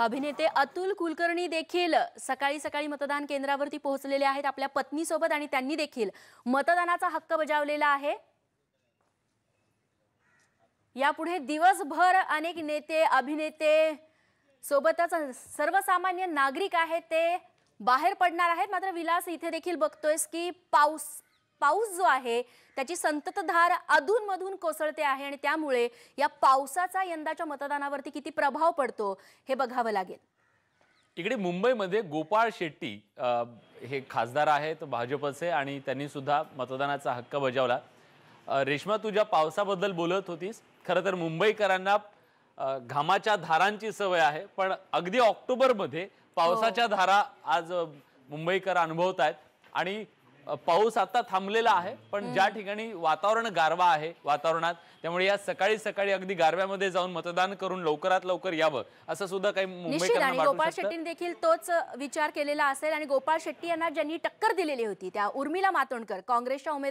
अभिनेते अतुल कुलकर्णी देखील सकाळी सकाळी मतदान केंद्रावरती पोहोचलेले आहेत आपल्या पत्नीसोबत आणि त्यांनी देखील मतदानाचा हक्क बजावलेला आहे. यापुढे दिवसभर अनेक नेते अभिनेते सोबतच सर्वसामान्य नागरिक आहेत ते बाहेर पडणार आहेत. मात्र विलास इथे देखील बघतोयस की पाऊस पाऊस जो आहे त्याची संततधार अधूनमधून कोसळते आहे आणि त्यामुळे या पावसाचा यंदाच्या मतदानावरती किती प्रभाव पडतो हे बघावं लागेल. इकडे मुंबईमध्ये गोपाळ शेट्टी हे खासदार आहेत भाजपचे आणि त्यांनी सुद्धा मतदानाचा हक्क बजावला. रेश्मा तुझ्या पावसाबद्दल बोलत होतीस खरं तर मुंबईकरांना घामाच्या धारांची सवय आहे पण अगदी ऑक्टोबरमध्ये पावसाच्या धारा आज मुंबईकर अनुभवत आहेत आणि पाऊस आता थांबलेला आहे पण ज्या ठिकाणी वातावरण गारवा आहे वातावरणात त्यामुळे या सकाळी सकाळी अगदी गारव्यामध्ये जाऊन मतदान करून लवकरात लवकर यावं असं सुद्धा काही मुंबईकरांना वाटू गोपाळ शेट्टीने देखील तोच विचार केलेला असेल आणि गोपाळ शेट्टी यांना ज्यांनी टक्कर दिलेली होती त्या उर्मिला मातोंडकर काँग्रेसच्या उमेदवार